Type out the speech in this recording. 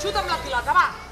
Xuta amb la pilota, va!